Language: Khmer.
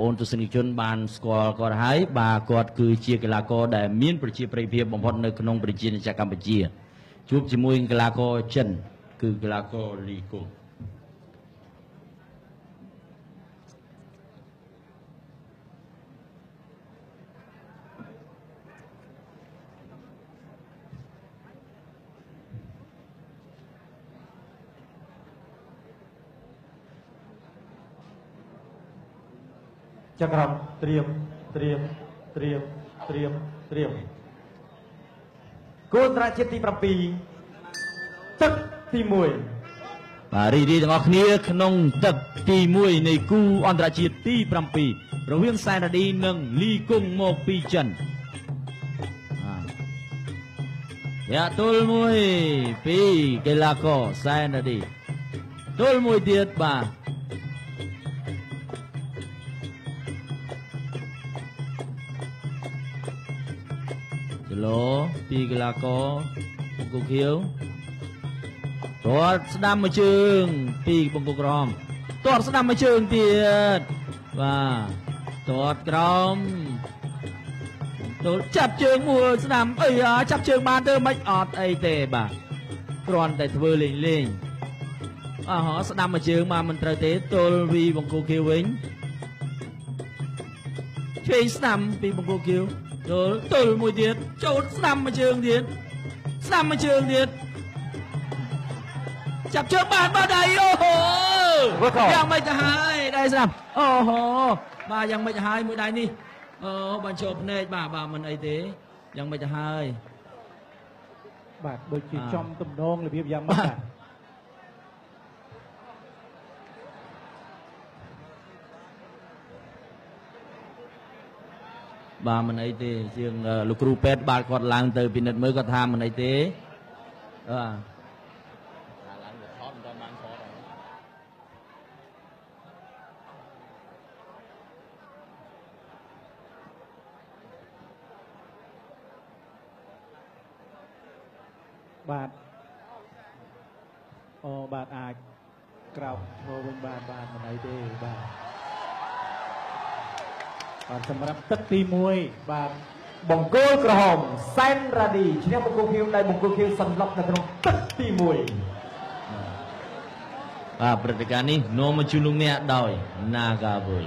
បងទស្សនិកជនបានស្គាល់គាត់ហើយបាទគាត់គឺជាកីឡាករដែលមានប្រជាប្រិយភាពបំផុតនៅក្នុងប្រជាជាតិកម្ពុជាជួបជាមួយកីឡាករចិនគឺកីឡាករលីកុង ចក្រមត្រៀមត្រៀមត្រៀមត្រៀមត្រៀមគោលត្រជាតិទី7ទឹកទី1បាទរីករាយទាំងអស់គ្នាក្នុងទឹកទី1នៃគូអន្តរជាតិទី7រវាងសែនរ៉ាឌីនិងលីកុងមកពីចិនបាទយ៉ាទល់មួយពីកីឡាករសែនរ៉ាឌីទល់មួយទៀតបាទ គីឡូពីកីឡាករបង្គោលខៀវទាត់ស្ដាំមួយជើងពីបង្គោលក្រហមទាត់ស្ដាំមួយជើងទៀតបាទទាត់ក្រោមចូលចាប់ជើងមួយស្ដាំអីអាចាប់ជើងបានទៅមិនអត់អីទេបាទគ្រាន់តែធ្វើលេងលេងអោះស្ដាំមួយជើងមកមិនត្រូវទេទល់វីបង្គោលខៀវវិញឆ្វេងស្ដាំពីបង្គោលខៀវ ចូលទល់មួយទៀតចូលស្ដាំមួយជើងទៀតស្ដាំមួយជើងទៀតចាប់ជើងបានបាត់ដៃអូហូយ៉ាងមិនទៅហើយដៃស្ដាំអូហូបាទយ៉ាងមិនទៅហើយមួយដៃនេះអូបានជាប់ភ្នែកបាទបាទមិនអីទេយ៉ាងមិនទៅហើយបាទដូចជាអាចំទំនងរបៀបយ៉ាងម៉េចបាទ បាទមិនអីទេជាងអឺលោកគ្រូពេទ្យបាទគាត់ឡើងទៅពិនិត្យមើលគាត់ថាមិនអីទេបាទបាទអូបាទអាចក្រោកឈរវិញបានបានមិនអីទេបាទ បាទសម្រាប់ទឹកទី1បាទបង្គោលក្រហមសែនរ៉ាឌីឈ្នះបង្គោលខៀវដោយបង្គោលខៀវសន្លប់នៅក្នុងទឹកទី1បាទព្រឹត្តិការណ៍នេះនាំមកជូនលោកអ្នកដោយ Nagavul